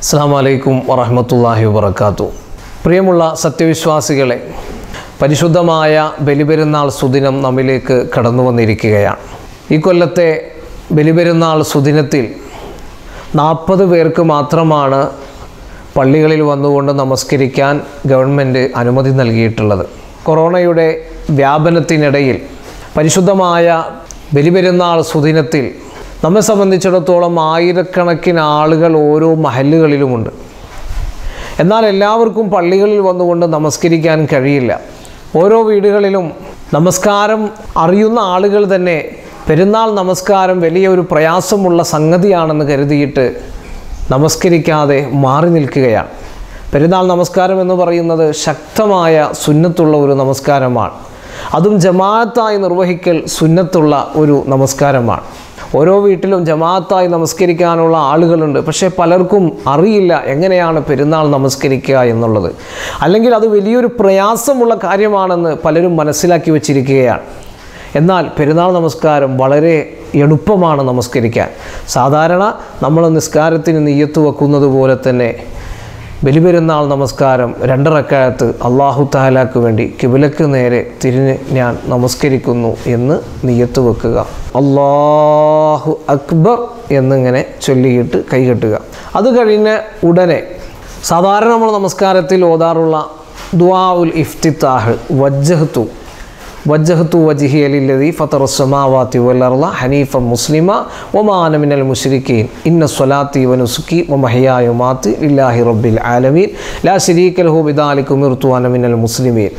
അസ്സാം വലൈക്കും വറഹമത്തല്ലാഹി വബർക്കാത്തു പ്രിയമുള്ള സത്യവിശ്വാസികളെ പരിശുദ്ധമായ ബലിപെരുന്നാൾ സുദിനം നമ്മിലേക്ക് കടന്നു വന്നിരിക്കുകയാണ്. ഈ കൊല്ലത്തെ ബലിപെരുന്നാൾ സുദിനത്തിൽ നാൽപ്പത് പേർക്ക് മാത്രമാണ് പള്ളികളിൽ വന്നുകൊണ്ട് നമസ്കരിക്കാൻ ഗവൺമെന്റ് അനുമതി നൽകിയിട്ടുള്ളത്. കൊറോണയുടെ വ്യാപനത്തിനിടയിൽ പരിശുദ്ധമായ ബലിപെരുന്നാൾ സുദിനത്തിൽ നമ്മെ സംബന്ധിച്ചിടത്തോളം ആയിരക്കണക്കിന് ആളുകൾ ഓരോ മഹല്ലുകളിലുമുണ്ട്. എന്നാൽ എല്ലാവർക്കും പള്ളികളിൽ വന്നുകൊണ്ട് നമസ്കരിക്കാൻ കഴിയില്ല. ഓരോ വീടുകളിലും നമസ്കാരം അറിയുന്ന ആളുകൾ തന്നെ പെരുന്നാൾ നമസ്കാരം വലിയ ഒരു പ്രയാസമുള്ള സംഗതിയാണെന്ന് കരുതിയിട്ട് നമസ്കരിക്കാതെ മാറി നിൽക്കുകയാണ്. പെരുന്നാൾ നമസ്കാരം എന്ന് പറയുന്നത് ശക്തമായ സുന്നത്തുള്ള ഒരു നമസ്കാരമാണ്. അതും ജമാഅത്തായി നിർവഹിക്കൽ സുന്നത്തുള്ള ഒരു നമസ്കാരമാണ്. ഓരോ വീട്ടിലും ജമാഅത്തായി നമസ്കരിക്കാനുള്ള ആളുകളുണ്ട്. പക്ഷേ പലർക്കും അറിയില്ല എങ്ങനെയാണ് പെരുന്നാൾ നമസ്കരിക്കുക എന്നുള്ളത്. അല്ലെങ്കിൽ അത് വലിയൊരു പ്രയാസമുള്ള കാര്യമാണെന്ന് പലരും മനസ്സിലാക്കി വച്ചിരിക്കുകയാണ്. എന്നാൽ പെരുന്നാൾ നമസ്കാരം വളരെ എളുപ്പമാണ് നമസ്കരിക്കാൻ. സാധാരണ നമ്മൾ നിസ്കാരത്തിന് നെയ്യത്ത് വെക്കുന്നത് പോലെ തന്നെ ബലിപെരുന്നാൾ നമസ്കാരം രണ്ടറക്കാലത്ത് അള്ളാഹു താലാക്ക് വേണ്ടി കിബിലക്ക് നേരെ തിരിഞ്ഞ് ഞാൻ നമസ്കരിക്കുന്നു എന്ന് നിയത്ത് വെക്കുക. അള്ളാഹു അക്ബർ എന്നിങ്ങനെ ചൊല്ലിയിട്ട് കൈകെട്ടുക അത് കഴിഞ്ഞ് ഉടനെ സാധാരണ നമ്മൾ നമസ്കാരത്തിൽ ഓതാറുള്ള ദുവാ ഉൽ ഇഫ്തിത്താഹ് വജ്ജഹത്തു വജ്ജഹത്തു വജിഹി അലില്ലതി ഫത്തർ സമാവാത്തി വല്ലർല ഹനീഫ മുസ്ലിമ ഒമാന മിനൽ മുഷ്രിക്കീൻ ഇന്ന സ്വലാത്തി വനുസുക്കി ഒമഹയായ മാത്ത് ഇല്ലാഹി റബ്ബിൽ ആലമീൻ. ലാ ശരീക്കൽ ലഹു ബിദാലിക്കു മിർത്തുവാന മിനൽ മുസ്ലിമീൻ.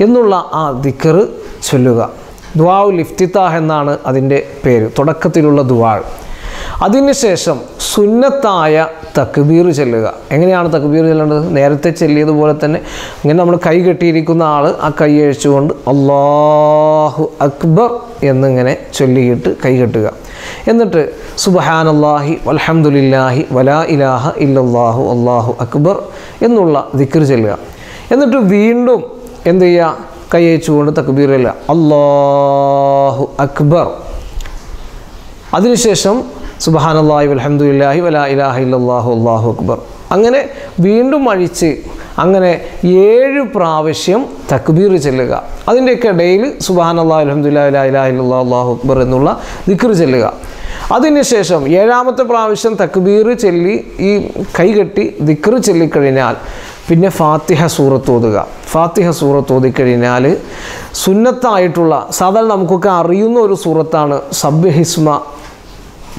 എന്നുള്ള ആ ദിക്കറ് ചൊല്ലുക. ദുവാഉൽ ഇഫ്തിത്താഹ് എന്നാണ് അതിന്റെ പേര്. തുടക്കത്തിലുള്ള ദുവാൾ അതിനുശേഷം സുന്നത്തായ തക്ബീർ ചെല്ലുക. എങ്ങനെയാണ് തക്ബീർ ചെല്ലേണ്ടത്? നേരത്തെ ചെല്ലിയതുപോലെ തന്നെ ഇങ്ങനെ നമ്മൾ കൈ കെട്ടിയിരിക്കുന്ന ആൾ ആ കൈ അഴിച്ചുകൊണ്ട് അള്ളാഹു അക്ബർ എന്നിങ്ങനെ ചൊല്ലിയിട്ട് കൈ കെട്ടുക. എന്നിട്ട് സുബഹാനല്ലാഹി അലഹമുല്ലാഹി വലാ ഇലാഹ ഇല്ലാഹു അള്ളാഹു അക്ബർ എന്നുള്ള ദിക്കർ ചെല്ലുക. എന്നിട്ട് വീണ്ടും എന്ത് ചെയ്യുക? കൈ അയച്ചുകൊണ്ട് തക്ബീർ ചെല്ലുക. അള്ളാഹു അക്ബർ. അതിനുശേഷം സുബഹാനല്ലാഹി അലഹമുല്ലാഹി വലാ ഇലാഹ ഇല്ലല്ലാഹു അള്ളാഹു അക്ബർ. അങ്ങനെ വീണ്ടും അഴിച്ച് അങ്ങനെ ഏഴ് പ്രാവശ്യം തക്ബീർ ചെല്ലുക. അതിന്റെയൊക്കെ ഇടയിൽ സുബഹാനല്ലാഹി അലഹമുല്ലാ വലാ ഇലാഹ ഇല്ലല്ലാഹു അള്ളാഹു അക്ബർ എന്നുള്ള ദിക്ർ ചെല്ലുക. അതിനുശേഷം ഏഴാമത്തെ പ്രാവശ്യം തക്ബീർ ചൊല്ലി ഈ കൈകെട്ടി ദിക്ർ ചൊല്ലിക്കഴിഞ്ഞാൽ പിന്നെ ഫാത്തിഹ സൂറത്ത് ഓതുക. ഫാത്തിഹ സൂറത്ത് ഓതിക്കഴിഞ്ഞാൽ സുന്നത്തായിട്ടുള്ള സാധാരണ നമുക്കൊക്കെ അറിയുന്ന ഒരു സൂറത്താണ് സബ്യഹിസ്മ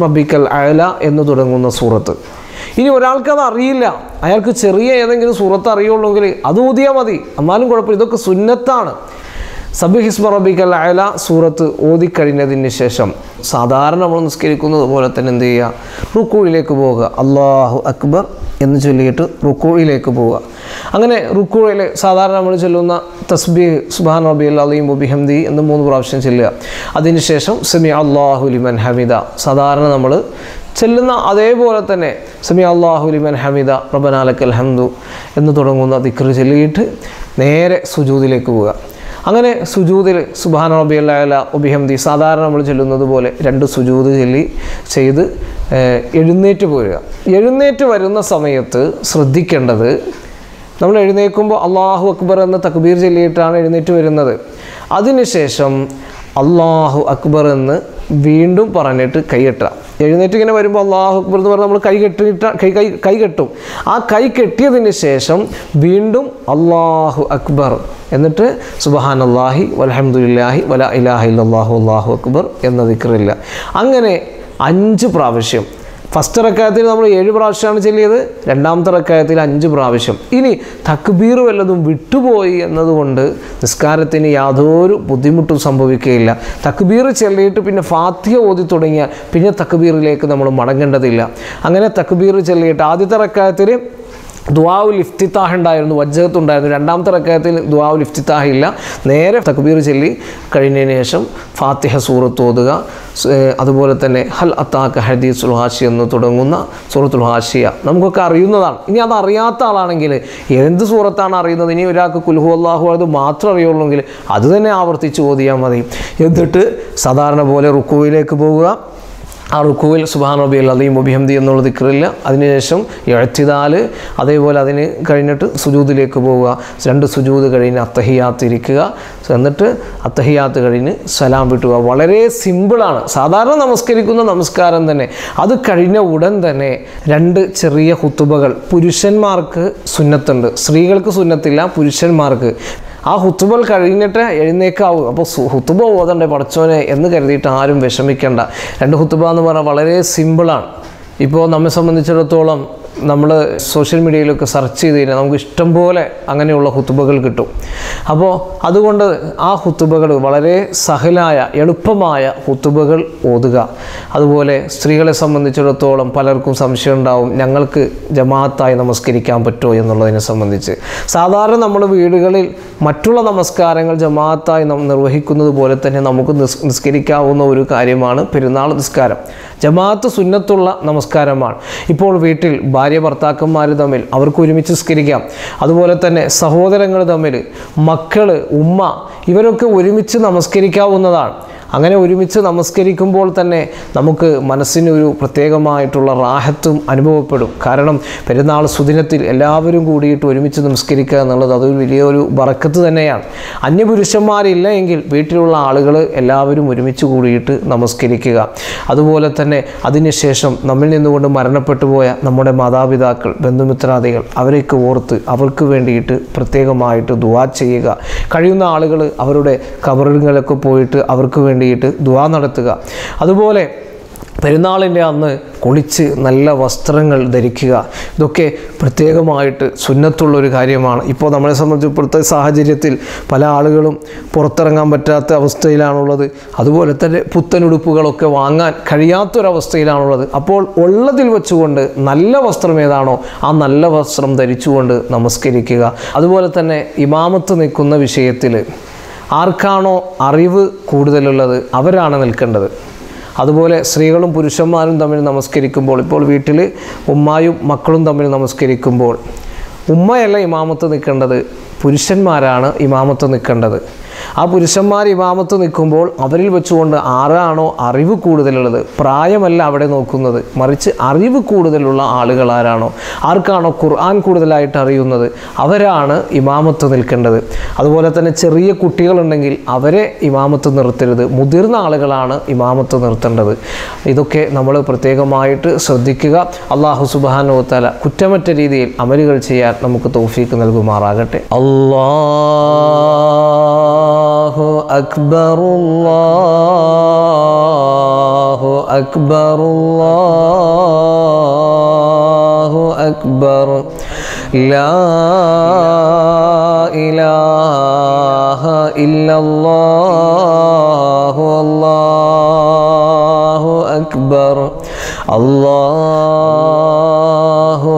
റബിക്കൽ അയല എന്ന് തുടങ്ങുന്ന സൂറത്ത്. ഇനി ഒരാൾക്കത് അറിയില്ല. അയാൾക്ക് ചെറിയ ഏതെങ്കിലും സൂറത്ത് അറിയുള്ളൂങ്കിൽ അത് ഊതിയാൽ മതി. എന്നാലും കുഴപ്പമില്ല. ഇതൊക്കെ സുന്നത്താണ്. സബി ഹിസ്ബ റബിക്കൽ അയല സൂറത്ത് ഓതിക്കഴിഞ്ഞതിന് ശേഷം സാധാരണ നമ്മൾ നിസ്കരിക്കുന്നത് പോലെ തന്നെ എന്ത് ചെയ്യുക? റുക്കൂഴിലേക്ക് പോവുക. അള്ളാഹു അക്ബർ എന്ന് ചൊല്ലിയിട്ട് റുക്കൂഴിലേക്ക് പോവുക. അങ്ങനെ റുക്കൂഴിൽ സാധാരണ നമ്മൾ ചൊല്ലുന്ന തസ്ബി സുബാൻ റബി അള്ളീം ബിഹംദി എന്ന് മൂന്ന് പ്രാവശ്യം ചെല്ലുക. അതിനുശേഷം സെമി അള്ളാഹു ലിമൻ ഹമിദ. സാധാരണ നമ്മൾ ചെല്ലുന്ന അതേപോലെ തന്നെ സമി അള്ളാഹുലിമൻ ഹമിദ റബനാലക്കൽ ഹംദു എന്ന് തുടങ്ങുന്ന ദിക്ർ ചൊല്ലിയിട്ട് നേരെ സുജൂദിലേക്ക് പോവുക. അങ്ങനെ സുജൂതിൽ സുബാന റബി അല്ല സാധാരണ നമ്മൾ ചൊല്ലുന്നത് പോലെ രണ്ട് സുജൂത് ചൊല്ലി ചെയ്ത് എഴുന്നേറ്റ് പോരുക. എഴുന്നേറ്റ് വരുന്ന സമയത്ത് ശ്രദ്ധിക്കേണ്ടത് നമ്മൾ എഴുന്നേൽക്കുമ്പോൾ അള്ളാഹു അക്ബർ എന്ന തക്ബീർ ചൊല്ലിയിട്ടാണ് എഴുന്നേറ്റ് വരുന്നത്. അതിനുശേഷം അള്ളാഹു അക്ബർ എന്ന് വീണ്ടും പറഞ്ഞിട്ട് കൈകെട്ടുക. എഴുന്നേറ്റ് ഇങ്ങനെ വരുമ്പോൾ അള്ളാഹു അക്ബർ എന്ന് പറഞ്ഞാൽ നമ്മൾ കൈ കെട്ടിട്ട കൈ കൈ കൈ കെട്ടും. ആ കൈ കെട്ടിയതിന് ശേഷം വീണ്ടും അള്ളാഹു അക്ബർ എന്നിട്ട് സുബഹാൻ അള്ളാഹി വലഹമുല്ലാഹി വല ഇലാഹി അള്ളാഹു അള്ളാഹു അക്ബർ എന്ന ദിക്റില്ല. അങ്ങനെ അഞ്ച് പ്രാവശ്യം ഫസ്റ്റ് റക്കായത്തിൽ നമ്മൾ ഏഴ് പ്രാവശ്യമാണ് ചെല്ലിയത്. രണ്ടാമത്തെ റക്കായത്തിൽ അഞ്ച് പ്രാവശ്യം. ഇനി തക്ബീർ വല്ലതും വിട്ടുപോയി എന്നതുകൊണ്ട് നിസ്കാരത്തിന് യാതൊരു ബുദ്ധിമുട്ടും സംഭവിക്കുകയില്ല. തക്ബീർ ചൊല്ലിയിട്ട് പിന്നെ ഫാത്തിഹ ഓതി തുടങ്ങിയാൽ പിന്നെ തക്ബീറിലേക്ക് നമ്മൾ മടങ്ങേണ്ടതില്ല. അങ്ങനെ തക്ബീർ ചൊല്ലിയിട്ട് ആദ്യത്തെ റക്കായത്തിൽ ദുവാവുൽ ഇഫ്തിത്താഹ് ഉണ്ടായിരുന്നു വജ്ജഹത്ത് ഉണ്ടായിരുന്നു. രണ്ടാമത്തെ റക്കായത്തിൽ ദുവാവുൽ ഇഫ്തിത്താഹ് ഇല്ല. നേരെ തക്ബീർ ചൊല്ലി കഴിഞ്ഞതിന് ശേഷം ഫാത്തിഹ സൂറത്ത് ഓതുക. അതുപോലെ തന്നെ ഹൽ അത്താക്ക് ഹദീസുൽ ഹാഷി എന്ന് തുടങ്ങുന്ന സൂറത്തുൽ ഹാഷിയ നമുക്കൊക്കെ അറിയുന്നതാണ്. ഇനി അത് അറിയാത്ത ആളാണെങ്കിൽ എന്ത് സൂറത്താണ് അറിയുന്നത്? ഇനി ഒരാൾക്ക് കുൽഹു അള്ളാഹു അത് മാത്രം അറിയുള്ളൂങ്കിൽ അത് തന്നെ ആവർത്തിച്ച് ഓതിയാൽ മതി. എന്നിട്ട് സാധാരണ പോലെ റുക്കുവിലേക്ക് പോവുക. ആ റുക്കുവിൽ സുബാൻ റബി അല്ലീം മുബിഹംദി എന്നുള്ള ദിക്കറില്ല അതിനുശേഷം എഴുത്തിതാൽ അതേപോലെ അതിന് കഴിഞ്ഞിട്ട് സുജൂദിലേക്ക് പോവുക. രണ്ട് സുജൂത് കഴിഞ്ഞ് അത്തഹിയാത്ത് ഇരിക്കുക. എന്നിട്ട് അത്തഹിയാത്ത് കഴിഞ്ഞ് സലാം വിട്ടുക. വളരെ സിമ്പിളാണ്. സാധാരണ നമസ്കരിക്കുന്ന നമസ്കാരം തന്നെ. അത് കഴിഞ്ഞ ഉടൻ തന്നെ രണ്ട് ചെറിയ കുത്തുബകൾ പുരുഷന്മാർക്ക് സുന്നത്തുണ്ട്. സ്ത്രീകൾക്ക് സുന്നത്തില്ല പുരുഷന്മാർക്ക്. ആ ഹുത്തുബൽ കഴിഞ്ഞിട്ട് എഴുന്നേക്കാവും. അപ്പോൾ ഹുത്തുബ ഓതണ്ടേ പഠിച്ചോനെ എന്ന് കരുതിയിട്ട് ആരും വിഷമിക്കണ്ട. രണ്ട് ഹുത്തുബ എന്ന് പറഞ്ഞാൽ വളരെ സിമ്പിളാണ് ഇപ്പോൾ നമ്മെ സംബന്ധിച്ചിടത്തോളം നമ്മൾ സോഷ്യൽ മീഡിയയിലൊക്കെ സെർച്ച് ചെയ്ത് കഴിഞ്ഞാൽ നമുക്ക് ഇഷ്ടം പോലെ അങ്ങനെയുള്ള ഹുത്തുബകൾ കിട്ടും. അപ്പോൾ അതുകൊണ്ട് ആ ഹുത്തുബകൾ വളരെ സഹലായ എളുപ്പമായ ഹുത്തുബകൾ ഓതുക. അതുപോലെ സ്ത്രീകളെ സംബന്ധിച്ചിടത്തോളം പലർക്കും സംശയം ഉണ്ടാവും ഞങ്ങൾക്ക് ജമാഅത്തായി നമസ്കരിക്കാൻ പറ്റുമോ എന്നുള്ളതിനെ സംബന്ധിച്ച്. സാധാരണ നമ്മൾ വീടുകളിൽ മറ്റുള്ള നമസ്കാരങ്ങൾ ജമാഅത്തായി നിർവഹിക്കുന്നത് പോലെ തന്നെ നമുക്ക് നിസ് നിസ്കരിക്കാവുന്ന ഒരു കാര്യമാണ് പെരുന്നാൾ നിസ്കാരം. ജമാഅത്ത് സുന്നത്തുള്ള നമസ്കാരമാണ്. ഇപ്പോൾ വീട്ടിൽ ഭർത്താക്കന്മാർ തമ്മിൽ അവർക്ക് ഒരുമിച്ച് സ്കരിക്കാം അതുപോലെ തന്നെ സഹോദരങ്ങൾ തമ്മിൽ മക്കൾ ഉമ്മ ഇവരൊക്കെ ഒരുമിച്ച് നമസ്കരിക്കാവുന്നതാണ്. അങ്ങനെ ഒരുമിച്ച് നമസ്കരിക്കുമ്പോൾ തന്നെ നമുക്ക് മനസ്സിന് ഒരു പ്രത്യേകമായിട്ടുള്ള റാഹത്തും അനുഭവപ്പെടും. കാരണം പെരുന്നാൾ സുദിനത്തിൽ എല്ലാവരും കൂടിയിട്ട് ഒരുമിച്ച് നമസ്കരിക്കുക എന്നുള്ളത് അതൊരു വലിയൊരു ബറക്കത്ത് തന്നെയാണ്. അന്യപുരുഷന്മാരില്ല എങ്കിൽ വീട്ടിലുള്ള ആളുകൾ എല്ലാവരും ഒരുമിച്ച് കൂടിയിട്ട് നമസ്കരിക്കുക. അതുപോലെ തന്നെ അതിനുശേഷം നമ്മിൽ നിന്നുകൊണ്ട് മരണപ്പെട്ടു പോയ നമ്മുടെ മാതാപിതാക്കൾ ബന്ധുമിത്രാദികൾ അവരേക്ക് ഓർത്ത് അവർക്ക് വേണ്ടിയിട്ട് പ്രത്യേകമായിട്ട് ദുവാ ചെയ്യുക. കഴിയുന്ന ആളുകൾ അവരുടെ കബറുകളൊക്കെ പോയിട്ട് അവർക്ക് വേണ്ടിയിട്ട് ദുവാ നടത്തുക. അതുപോലെ പെരുന്നാളിന്റെ അന്ന് കുളിച്ച് നല്ല വസ്ത്രങ്ങൾ ധരിക്കുക. ഇതൊക്കെ പ്രത്യേകമായിട്ട് സുന്നത്തുള്ളൊരു കാര്യമാണ്. ഇപ്പോൾ നമ്മളെ സംബന്ധിച്ച് ഇപ്പോഴത്തെ സാഹചര്യത്തിൽ പല ആളുകളും പുറത്തിറങ്ങാൻ പറ്റാത്ത അവസ്ഥയിലാണുള്ളത്. അതുപോലെ തന്നെ പുത്തനുടുപ്പുകളൊക്കെ വാങ്ങാൻ കഴിയാത്തൊരവസ്ഥയിലാണുള്ളത്. അപ്പോൾ ഉള്ളതിൽ വെച്ചുകൊണ്ട് നല്ല വസ്ത്രം ഏതാണോ ആ നല്ല വസ്ത്രം ധരിച്ചുകൊണ്ട് നമസ്കരിക്കുക. അതുപോലെ തന്നെ ഇമാമത്ത് നിൽക്കുന്ന വിഷയത്തിൽ ആർക്കാണോ അറിവ് കൂടുതലുള്ളത് അവരാണ് നിൽക്കേണ്ടത്. അതുപോലെ സ്ത്രീകളും പുരുഷന്മാരും തമ്മിൽ നമസ്കരിക്കുമ്പോൾ ഇപ്പോൾ വീട്ടിൽ ഉമ്മായും മക്കളും തമ്മിൽ നമസ്കരിക്കുമ്പോൾ ഉമ്മയല്ല ഇമാമത്ത് നിൽക്കേണ്ടത്. പുരുഷന്മാരാണ് ഇമാമത്ത് നിൽക്കേണ്ടത്. ആ പുരുഷന്മാർ ഇമാമത്ത് നിൽക്കുമ്പോൾ അവരിൽ വെച്ചുകൊണ്ട് ആരാണോ അറിവ് കൂടുതലുള്ളത്. പ്രായമല്ല അവിടെ നോക്കുന്നത്. മറിച്ച് അറിവ് കൂടുതലുള്ള ആളുകൾ ആരാണോ? ആർക്കാണോ ഖുർആൻ കൂടുതലായിട്ട് അറിയുന്നത്? അവരാണ് ഇമാമത്ത് നിൽക്കേണ്ടത്. അതുപോലെ തന്നെ ചെറിയ കുട്ടികളുണ്ടെങ്കിൽ അവരെ ഇമാമത്ത് നിർത്തരുത്. മുതിർന്ന ആളുകളാണ് ഇമാമത്ത് നിർത്തേണ്ടത്. ഇതൊക്കെ നമ്മൾ പ്രത്യേകമായിട്ട് ശ്രദ്ധിക്കുക. അള്ളാഹു സുബാനോ തല കുറ്റമറ്റ രീതിയിൽ അമലുകൾ ചെയ്യാൻ നമുക്ക് തൗഫീക്ക് നൽകുമാറാകട്ടെ. അല്ലാഹു അക്ബർ അല്ലാഹു അക്ബർ. അല്ലാഹു അക്ബർ ലാ ഇലാഹ ഇല്ലല്ലാഹു അല്ലാഹു അക്ബർ. അല്ലാഹു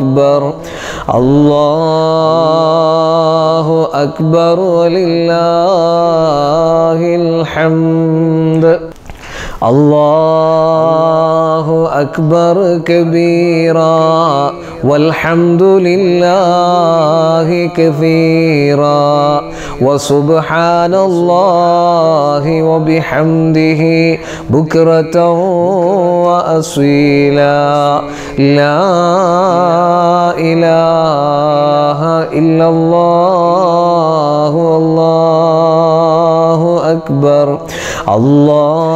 أكبر. الله أكبر ولله الحمد. الله أكبر كبيرا. والحمد لله كثيرا وسبحان الله وبحمده بكرة وأصيلا. لا إله إلا الله والله أكبر. الله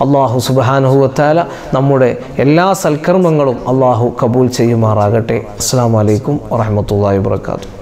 അള്ളാഹു സുബ്ഹാനഹു വതആല നമ്മുടെ എല്ലാ സൽക്കർമ്മങ്ങളും അള്ളാഹു കബൂൽ ചെയ്യുമാറാകട്ടെ. അസ്സാം വലൈക്കും വാഹമത്തല്ലാ വാബർക്കാത്തു